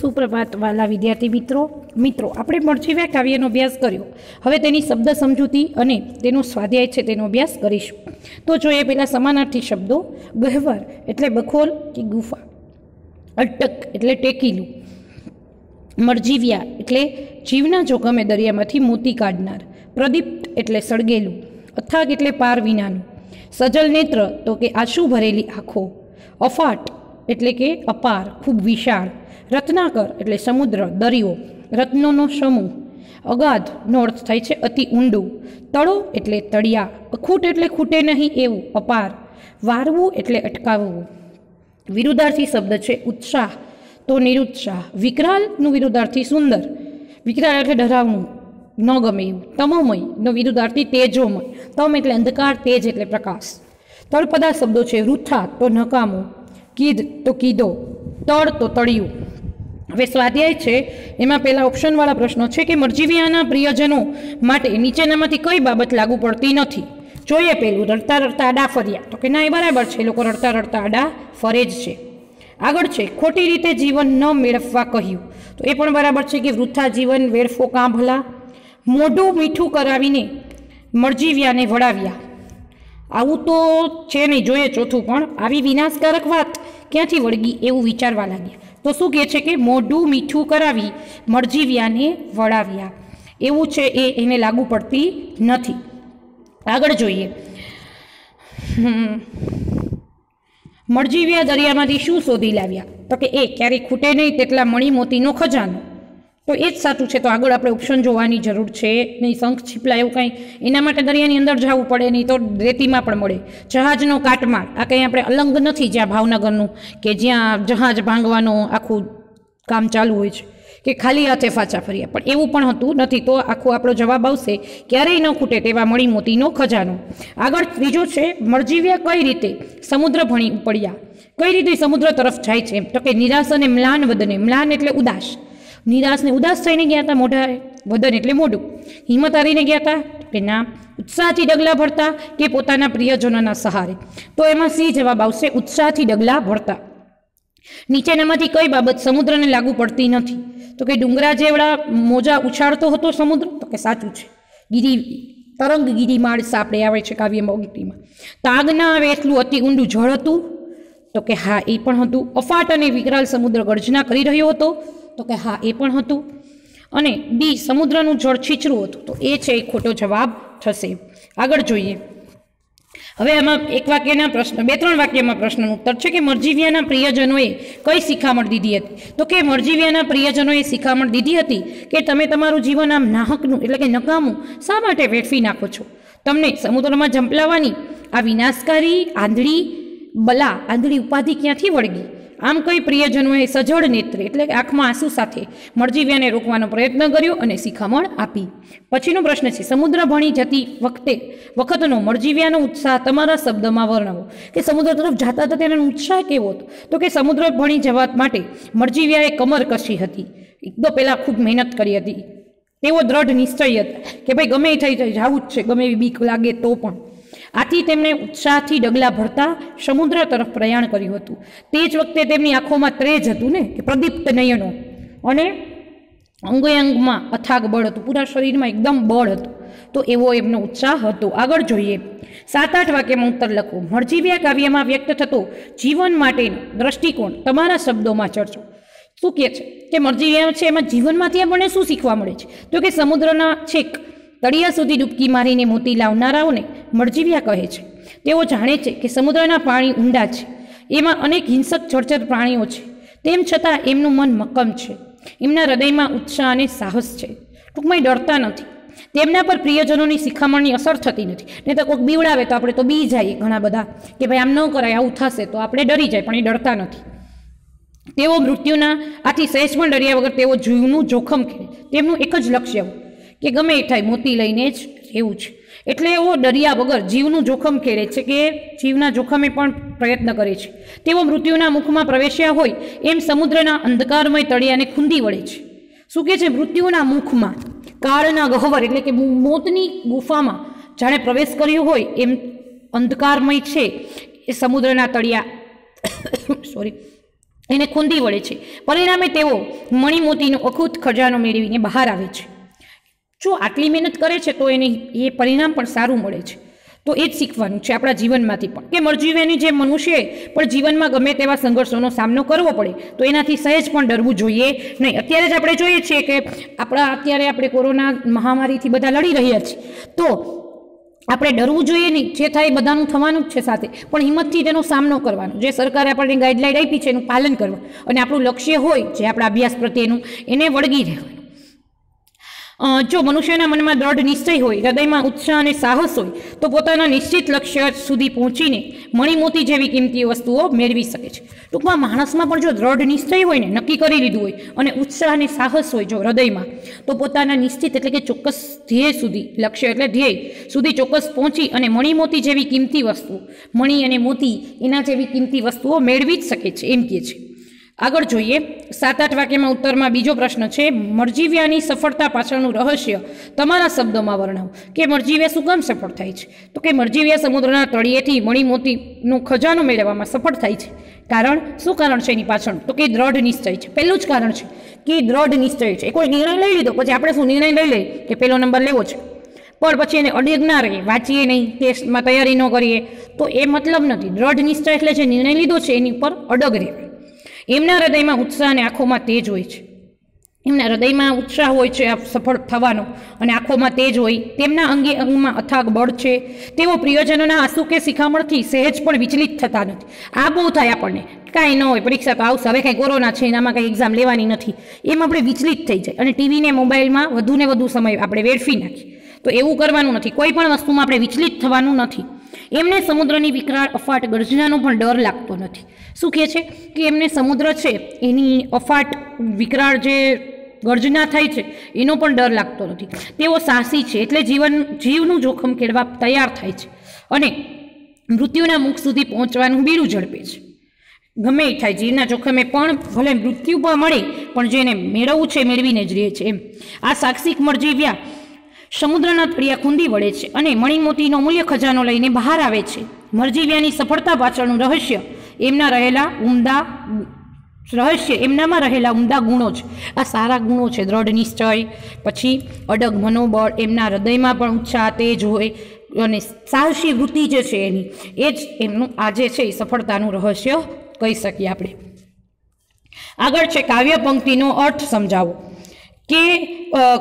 સુપ્રભાત વાલા વિદ્યાર્થી મિત્રો મિત્રો, આપણે મરજીવ્યા કાવ્યનો અભ્યાસ કર્યો. હવે તેની શબ્દ સમજૂતી અને તેનો સ્વાધ્યાય છે તેનો અભ્યાસ કરીશું. તો જોઈએ પહેલાં સમાનાર્થી શબ્દો, ગહેવર એટલે બખોલ કે ગુફા, અટક એટલે ટેકીલું, મરજીવ્યા એટલે જીવના જોખમે દરિયામાંથી મોતી કાઢનાર, પ્રદીપ્ત એટલે સળગેલું, અથાગ એટલે પાર વિનાનું, સજલ નેત્ર તો કે આંસુ ભરેલી આંખો, અફાટ એટલે કે અપાર, ખૂબ વિશાળ રત્નાકર એટલે સમુદ્ર, દરિયો, રત્નોનો સમૂહ. અગાધનો અર્થ થાય છે અતિ ઊંડું. તળો એટલે તળિયા, અખૂટ એટલે ખૂટે નહીં એવું, અપાર. વારવું એટલે અટકાવવું. વિરુદ્ધાર્થી શબ્દ છે ઉત્સાહ. તો નિરુત્સાહ. વિકરાલનું વિરુદ્ધાર્થી સુંદર. વિકરાલ એટલે ડરાવવું ન ગમે એવું. તમોમયનો વિરુદ્ધાર્થી તેજોમય. તમ એટલે અંધકાર, તેજ એટલે પ્રકાશ. તળપદા શબ્દો છે રૂઠા તો નકામું. કીધ, તો કીધો. તળ, તો તળિયું. હવે સ્વાધ્યાય છે, એમાં પહેલા ઓપ્શનવાળા પ્રશ્નો છે કે મરજીવિયાના પ્રિયજનો માટે નીચેનામાંથી કઈ બાબત લાગુ પડતી નથી? જોઈએ પહેલું, રડતા રડતા આડા ફર્યા. તો કે ના, એ બરાબર છે લોકો રડતા રડતા આડા ફરે જ છે. આગળ છે, ખોટી રીતે જીવન ન મેળવવા કહ્યું. તો એ પણ બરાબર છે કે વૃથા જીવન વેડફો કાં ભલા મોઢું મીઠું કરાવીને મરજીવ્યાને વળાવ્યા. આવું તો છે નહીં, જોઈએ ચોથું પણ. આવી વિનાશકારક વાત ક્યાંથી વળગી એવું વિચારવા લાગ્યા. તો શું કહે છે કે મોઢું મીઠું કરાવી મરજીવ્યાને વળાવ્યા. એવું છે એ એને લાગુ પડતી નથી. આગળ જોઈએ. મરજીવ્યા દરિયામાંથી શું શોધી લાવ્યા? તો કે એ ક્યારેય ખૂટે નહીં તેટલા મણી મોતીનો ખજાનો. તો એ જ સાચું છે. તો આગળ આપણે ઓપ્શન જોવાની જરૂર છે. નહીં, શંખ છીપલા એવું કાંઈ એના માટે દરિયાની અંદર જવું પડે નહીં તો રેતીમાં પણ મળે. જહાજનો કાટમાળ, આ કંઈ આપણે અલંગ નથી જ્યાં ભાવનગરનું કે જ્યાં જહાજ ભાંગવાનું આખું કામ ચાલુ હોય છે. કે ખાલી હાથે ફાચા ફર્યા. પણ એવું પણ હતું નથી. તો આખો આપણો જવાબ આવશે, ક્યારેય ન ખૂટે તેવા મળી મોતીનો ખજાનો. આગળ ત્રીજો છે, મરજીવ્યા કઈ રીતે સમુદ્ર ભણી પડ્યા કઈ રીતે સમુદ્ર તરફ જાય છે તો કે નિરાશ અને મ્લાન વદને. મ્લાન એટલે ઉદાસ. નિરાશ ને ઉદાસ થઈને ગયા હતા મોઢાએ વદન એટલે મોઢું. હિંમત હારીને ગયા હતા કે ના, ઉત્સાહથી ડગલા ભરતા કે પોતાના પ્રિયજનોના સહારે. તો એમાં સી જવાબ આવશે? ઉત્સાહથી ડગલા ભરતા. નીચેનામાંથી કઈ બાબત સમુદ્રને લાગુ પડતી નથી? તો કે ડુંગરા જેવડા મોજા ઉછાળતો હતો સમુદ્ર? તો કે સાચું છે. ગિરી તરંગ ગિરિમાળ સાપડે આવે છે કાવ્ય કાવ્યમાં તાગ ના આવે એટલું અતિ ઊંડું જળ હતું. તો કે હા, એ પણ હતું. અફાટ અને વિકરાલ સમુદ્ર ગર્જના કરી રહ્યો હતો. તો કે હા, એ પણ હતું. અને ડી સમુદ્રનું જળ છીછરું હતું. તો એ છે એ ખોટો જવાબ થશે. આગળ જોઈએ. હવે આમાં એક વાક્યના પ્રશ્ન, બે, ત્રણ વાક્યમાં પ્રશ્નનો ઉત્તર છે કે મરજીવિયાના પ્રિયજનોએ કઈ શિખામણ દીધી હતી? તો કે મરજીવિયાના પ્રિયજનોએ શિખામણ દીધી હતી કે તમે તમારું જીવન આમ નાહકનું, એટલે કે નકામું, શા માટે વેઠવી નાખો છો? તમને સમુદ્રમાં ઝંપલાવાની આ વિનાશકારી આંધળી, બલા આંધળી ઉપાધિ ક્યાંથી વળગી? આમ કોઈ પ્રિયજનોએ સજળ નેત્રે એટલે કે આંખમાં આંસુ સાથે મરજીવ્યાને રોકવાનો પ્રયત્ન કર્યો અને શિખામણ આપી. પછીનો પ્રશ્ન છે, સમુદ્ર ભણી જતી વખતે વખતનો મરજીવ્યાનો ઉત્સાહ તમારા શબ્દમાં વર્ણવો. કે સમુદ્ર તરફ જતા હતા તેનો ઉત્સાહ કેવો હતો? તો કે સમુદ્ર ભણી જવા માટે મરજીવ્યાએ કમર કસી હતી. એકદમ પહેલાં ખૂબ મહેનત કરી હતી. તેવો દ્રઢ નિશ્ચય હતા કે ભાઈ ગમે થઈ જાય, જવું જ છે, ગમે એવી બીક લાગે તો પણ. આથી તેમણે ઉત્સાહથી ડગલા ભરતા સમુદ્ર તરફ પ્રયાણ કર્યું હતું. તે જ વખતે તેમની આંખોમાં ત્રેજ હતું ને, કે પ્રદીપ્ત નયનો. અને અંગે અંગમાં અથાગ બળ હતું. પૂરા શરીરમાં એકદમ બળ હતું. તો એવો એમનો ઉત્સાહ હતો. આગળ જોઈએ. સાત આઠ વાક્યમાં ઉત્તર લખો. મરજીવ્યા કાવ્યમાં વ્યક્ત થતો જીવન માટેનો દ્રષ્ટિકોણ તમારા શબ્દોમાં ચર્ચો શું કહે છે? કે મરજીવ્યા છે? એમાં જીવનમાંથી આપણને શું શીખવા મળે છે? તો કે સમુદ્રના છેક તળિયા સુધી ડૂબકી મારીને મોતી લાવનારાઓને મરજીવ્યા કહે છે. તેઓ જાણે છે કે સમુદ્રના પાણી ઊંડા છે. એમાં અનેક હિંસક જળચર પ્રાણીઓ છે. તેમ છતાં એમનું મન મક્કમ છે. એમના હૃદયમાં ઉત્સાહ અને સાહસ છે. ટૂંકમાં ડરતા નથી. તેમના પર પ્રિયજનોની શિખામણની અસર થતી નથી. નહીં તો કોઈક બીવડાવે તો આપણે તો બી જઈએ ઘણા બધા કે ભાઈ આમ ન કરાય, આવું થશે તો આપણે ડરી જાય, પણ એ ડરતા નથી. તેઓ મૃત્યુના આથી સહેજ પણ ડર્યા વગર તેઓ જીવનું જોખમ ખેડે. તેમનું એક જ લક્ષ્ય કે ગમે એ થાય, મોતી લઈને જ રહેવું છે. એટલે એઓ ડર્યા વગર જીવનું જોખમ ખેડે છે કે જીવના જોખમે પણ પ્રયત્ન કરે છે. તેઓ મૃત્યુના મુખમાં પ્રવેશ્યા હોય, એમ સમુદ્રના અંધકારમય તળિયાને ખૂંદી વળે છે. શું કહે છે? મૃત્યુના મુખમાં, કાળના ગહવર એટલે કે મોતની ગુફામાં જાણે પ્રવેશ કર્યો હોય, એમ અંધકારમય છે. એ સમુદ્રના તળિયા સોરી એને ખૂંદી વળે છે. પરિણામે તેઓ મણિમોતીનો અખૂત ખજાનો મેળવીને બહાર આવે છે. જો આટલી મહેનત કરે છે, તો એને એ પરિણામ પણ સારું મળે છે. તો એ જ શીખવાનું છે આપણા જીવનમાંથી પણ. કે મરજીવેની જે મનુષ્ય પણ જીવનમાં ગમે તેવા સંઘર્ષોનો સામનો કરવો પડે. તો એનાથી સહેજ પણ ડરવું જોઈએ નહીં. અત્યારે જ આપણે જોઈએ છીએ કે આપણા અત્યારે આપણે કોરોના મહામારીથી બધા લડી રહ્યા છીએ. તો આપણે ડરવું જોઈએ નહીં. જે થાય બધાનું થવાનું જ છે સાથે. પણ હિંમતથી તેનો સામનો કરવાનો. જે સરકારે આપણને ગાઈડલાઈન આપી છે એનું પાલન કરવું. અને આપણું લક્ષ્ય હોય, જે આપણા અભ્યાસ પ્રત્યેનું, એને વળગી રહેવાનું. જો મનુષ્યના મનમાં દ્રઢ નિશ્ચય હોય, હૃદયમાં ઉત્સાહ અને સાહસ હોય, તો પોતાના નિશ્ચિત લક્ષ્ય સુધી પહોંચીને મણીમોતી જેવી કિંમતી વસ્તુઓ મેળવી શકે છે. ટૂંકમાં માણસમાં પણ જો દ્રઢ નિશ્ચય હોય ને, નક્કી કરી લીધું હોય અને ઉત્સાહ અને સાહસ હોય જો હૃદયમાં, તો પોતાના નિશ્ચિત એટલે કે ચોક્કસ ધ્યેય સુધી, લક્ષ્ય એટલે ધ્યેય સુધી ચોક્કસ પહોંચી અને મણીમોતી જેવી કિંમતી વસ્તુ, મણી અને મોતી એના જેવી કિંમતી વસ્તુઓ મેળવી જ શકે છે, એમ કહે છે. આગળ જોઈએ. સાત આઠ વાક્યમાં ઉત્તરમાં બીજો પ્રશ્ન છે, મરજીવ્યાની સફળતા પાછળનું રહસ્ય તમારા શબ્દોમાં વર્ણવો. કે મરજીવ્યા શું કામ સફળ થાય છે? તો કે મરજીવ્યા સમુદ્રના તળિયેથી મણીમોતીનો ખજાનો મેળવવામાં સફળ થાય છે. કારણ? શું કારણ છે એની પાછળ? તો કે દ્રઢ નિશ્ચય છે. પહેલું જ કારણ છે કે દ્રઢ નિશ્ચય છે. કોઈ નિર્ણય લઈ લીધો, પછી આપણે શું નિર્ણય લઈ લઈએ? કે પહેલો નંબર લેવો છે. પણ પછી એને અડગ ના રહીએ વાંચીએ નહીં, ટેસ્ટમાં તૈયારી ન કરીએ, તો એ મતલબ નથી. દ્રઢ નિશ્ચય એટલે જે નિર્ણય લીધો છે એની પર અડગ રહેવું એમના હૃદયમાં ઉત્સાહ અને આંખોમાં તેજ હોય છે. એમના હૃદયમાં ઉત્સાહ હોય છે આ સફળ થવાનો અને આંખોમાં તેજ હોય. તેમના અંગે અંગમાં અથાગ બળ છે. તેઓ પ્રિયજનોના આંસુ કે શિખામણથી સહેજ પણ વિચલિત થતા નથી. આ બહુ થાય આપણને. કાંઈ ન હોય, પરીક્ષા તો આવશે. હવે કાંઈ કોરોના છે, એનામાં કાંઈ એક્ઝામ લેવાની નથી. એમ આપણે વિચલિત થઈ જાય. અને ટીવીને મોબાઈલમાં વધુને વધુ સમય આપણે વેડફી નાખીએ. તો એવું કરવાનું નથી. કોઈ પણ વસ્તુમાં આપણે વિચલિત થવાનું નથી. એમને સમુદ્રની વિકરાળ અફાટ ગર્જનાનો પણ ડર લાગતો નથી. શું કહે છે? કે એમને સમુદ્ર છે, એની અફાટ વિકરાળ જે ગર્જના થાય છે, એનો પણ ડર લાગતો નથી. તેઓ સાહસી છે, એટલે જીવન, જીવનું જોખમ ખેડવા તૈયાર થાય છે અને મૃત્યુના મુખ સુધી પહોંચવાનું બીડું ઝડપે છે. ગમે એ થાય, જીવના જોખમે પણ ભલે મૃત્યુ પણ મળે, પણ જેને મેળવવું છે, મેળવીને જ રહે છે એમ. આ સાહસિક મરજીવ્યા સમુદ્રના તળિયા ખૂંદી વળે છે અને મણિમોતીનો મૂલ્ય ખજાનો લઈને બહાર આવે છે. મરજીવ્યાની સફળતા પાછળનું રહસ્ય એમના રહેલા ઉમદા રહસ્ય એમનામાં રહેલા ઉમદા ગુણો છે. આ સારા ગુણો છે, દ્રઢ નિશ્ચય, પછી અડગ મનોબળ, એમના હૃદયમાં પણ ઉત્સાહ, તેજ હોય અને સાહસી વૃત્તિ જે છે એની, એ જ એમનું આજે છે એ સફળતાનું રહસ્ય કહી શકીએ આપણે. આગળ છે કાવ્ય પંક્તિનો અર્થ સમજાવો. કે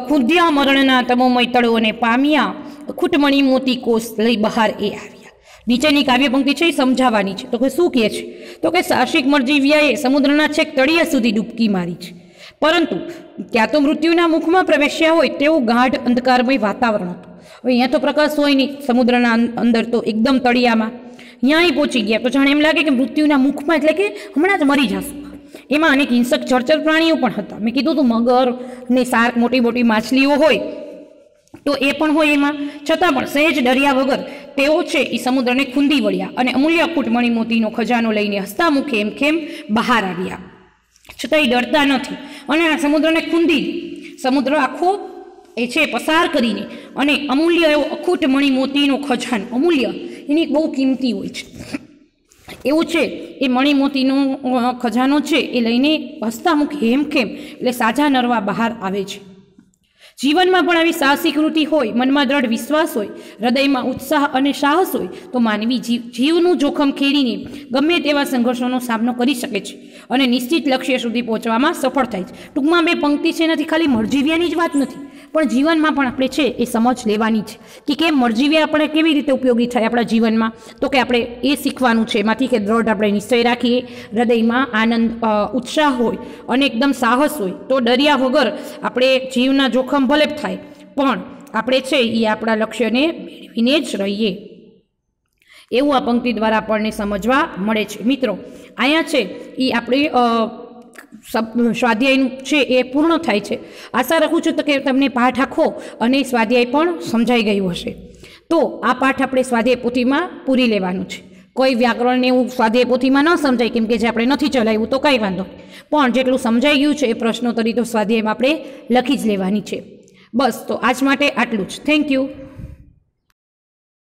ખુદ્યા મરણના તમોમય તળોને પામ્યા, ખૂટમણી મોતી કોષ લઈ બહાર એ આવ્યા. નીચેની કાવ્ય પંક્તિ છે એ સમજાવવાની છે. તો કે શું કહે છે? તો કે સાહસિક મરજીવ્યાએ સમુદ્રના છેક તળિયા સુધી ડૂબકી મારી છે. પરંતુ ત્યાં તો મૃત્યુના મુખમાં પ્રવેશ્યા હોય તેવું ગાઢ અંધકારમય વાતાવરણ હતું. હવે અહીંયા તો પ્રકાશ હોય નહીં. સમુદ્રના અંદર તો એકદમ તળિયામાં. ત્યાંય પહોંચી ગયા. તો જાણે એમ લાગે કે મૃત્યુના મુખમાં એટલે કે હમણાં જ મરી જશું. એમાં અનેક હિંસક જળચર પ્રાણીઓ પણ હતા. મેં કીધું હતું મગર ને શાર્ક મોટી મોટી માછલીઓ હોય તો એ પણ હોય એમાં. છતાં પણ સહેજ ડર્યા વગર તેઓ છે એ સમુદ્રને ખૂંદી વળ્યા અને અમૂલ્ય અકૂટ મણીમોતીનો ખજાનો લઈને હસતા મુખે એમ ખેમ બહાર આવ્યા. છતાં એ ડરતા નથી અને આ સમુદ્રને ખૂંદી સમુદ્ર આખો એ છે પસાર કરીને અને અમૂલ્ય એવો અખૂટ મણીમોતીનો ખજાનો, અમૂલ્ય, એની બહુ કિંમતી હોય છે. એવું છે, એ મણિમોતીનું ખજાનો છે, એ લઈને હસતામુખ હેમખેમ એટલે સાજા નરવા બહાર આવે છે. જીવનમાં પણ આવી સાહસિક વૃત્તિ હોય, મનમાં દ્રઢ વિશ્વાસ હોય, હૃદયમાં ઉત્સાહ અને સાહસ હોય, તો માનવી જીવ, જીવનું જોખમ ખેડીને ગમે તેવા સંઘર્ષોનો સામનો કરી શકે છે અને નિશ્ચિત લક્ષ્ય સુધી પહોંચવામાં સફળ થાય છે. ટૂંકમાં બે પંક્તિ છે નથી ખાલી મરજીવ્યાની જ વાત નથી. પણ જીવનમાં પણ આપણે છે એ સમજ લેવાની છે કે કેમ મરજીવ્યા આપણે કેવી રીતે ઉપયોગી થાય આપણા જીવનમાં? તો કે આપણે એ શીખવાનું છે. એમાંથી કે દ્રઢ આપણે નિશ્ચય રાખીએ. હૃદયમાં આનંદ ઉત્સાહ હોય અને એકદમ સાહસ હોય, તો ડર્યા વગર આપણે જીવના જોખમ ભલે થાય, પણ આપણે છે એ આપણા લક્ષ્યને મેળવીને જ રહીએ. એવું આ પંક્તિ દ્વારા આપણને સમજવા મળે છે. મિત્રો, અહીંયા છે એ આપણે સ્વાધ્યાયનું છે એ પૂર્ણ થાય છે. આશા રાખું છું તો કે તમને પાઠ આખો અને સ્વાધ્યાય પણ સમજાઈ ગયું હશે. તો આ પાઠ આપણે સ્વાધ્યાય પોથીમાં પૂરી લેવાનું છે. કોઈ વ્યાકરણને એવું સ્વાધ્યાય પોથીમાં ન સમજાય કેમ કે જે આપણે નથી ચલાવ્યું તો કાંઈ વાંધો પણ જેટલું સમજાઈ ગયું છે એ પ્રશ્નોત્તરી તો સ્વાધ્યાયમાં આપણે લખી જ લેવાની છે. બસ તો આજ માટે આટલું જ. Thank you